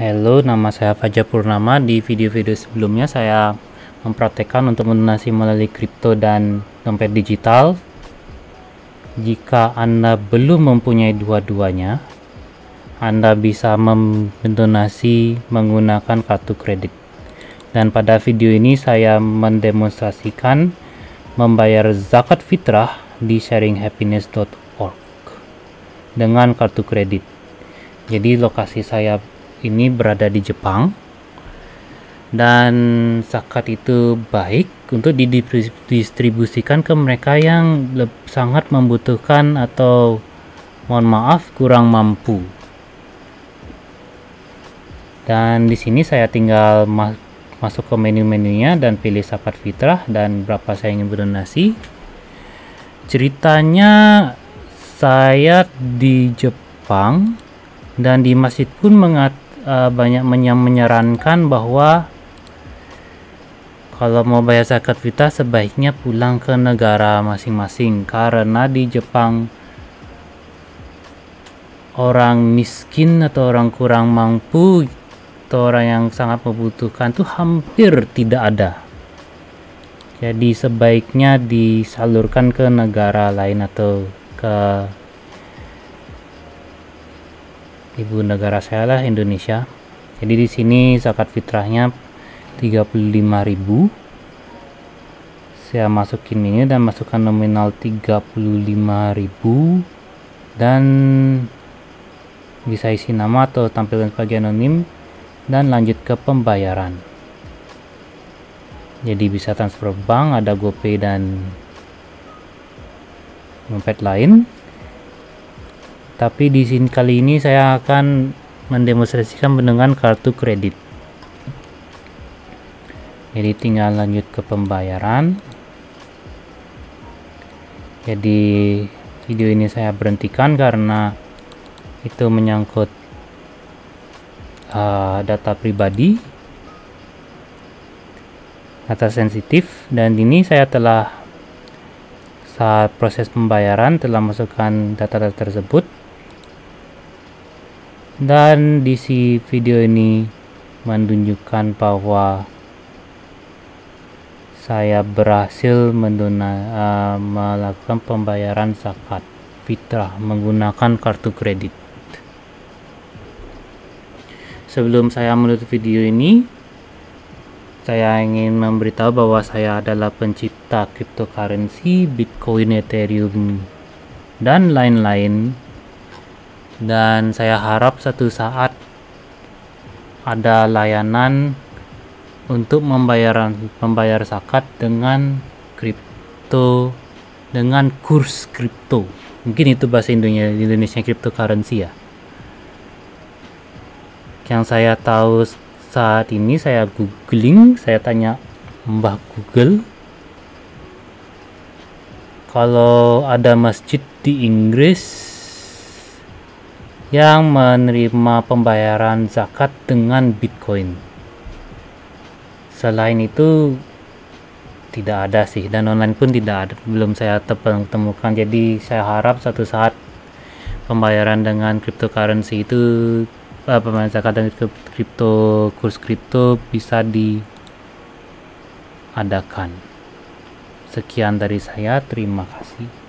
Halo, nama saya Fajar Purnama. Di video-video sebelumnya saya mempraktekkan untuk melunasi melalui kripto dan dompet digital. Jika Anda belum mempunyai dua-duanya, Anda bisa mendonasi menggunakan kartu kredit. Dan pada video ini saya mendemonstrasikan membayar zakat fitrah di sharinghappiness.org dengan kartu kredit. Jadi lokasi saya ini berada di Jepang dan zakat itu baik untuk didistribusikan ke mereka yang sangat membutuhkan atau mohon maaf kurang mampu. Dan di sini saya tinggal ma masuk ke menu-menunya dan pilih zakat fitrah dan berapa saya ingin berdonasi. Ceritanya saya di Jepang dan di masjid pun mengat uh, banyak menyarankan bahwa kalau mau bayar zakat fitrah sebaiknya pulang ke negara masing-masing karena di Jepang orang miskin atau orang kurang mampu atau orang yang sangat membutuhkan tuh hampir tidak ada. Jadi sebaiknya disalurkan ke negara lain atau ke ibu negara saya lah Indonesia. Jadi di sini zakat fitrahnya 35.000 saya masukin ini dan masukkan nominal 35.000 dan bisa isi nama atau tampilkan sebagai anonim dan lanjut ke pembayaran. Jadi bisa transfer bank ada GoPay dan dompet lain tapi di sini kali ini saya akan mendemonstrasikan dengan kartu kredit. Jadi tinggal lanjut ke pembayaran. Jadi video ini saya berhentikan karena itu menyangkut uh, data pribadi data sensitif dan ini saya telah saat proses pembayaran telah masukkan data-data tersebut dan di si video ini menunjukkan bahwa saya berhasil mendona, uh, melakukan pembayaran zakat fitrah menggunakan kartu kredit. Sebelum saya menutup video ini saya ingin memberitahu bahwa saya adalah pencipta cryptocurrency Bitcoin, Ethereum, dan lain-lain dan saya harap satu saat ada layanan untuk membayar membayar zakat dengan kripto dengan kurs kripto. Mungkin itu bahasa Indonesia Indonesia cryptocurrency ya. Yang saya tahu saat ini saya googling saya tanya Mbah Google kalau ada masjid di Inggris yang menerima pembayaran zakat dengan Bitcoin. Selain itu tidak ada sih dan online pun tidak ada belum saya temukan. Jadi saya harap satu saat pembayaran dengan cryptocurrency itu uh, pembayaran zakat dan kripto kurs kripto bisa diadakan. Sekian dari saya terima kasih